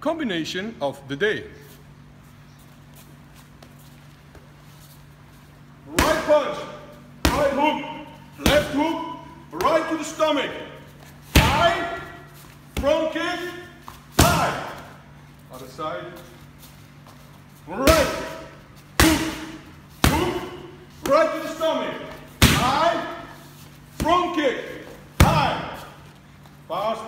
combination of the day. Right punch, right hook, left hook, right to the stomach. High, front kick, high. Other side. Right, hook, hook, right to the stomach. High, front kick, high. Fast,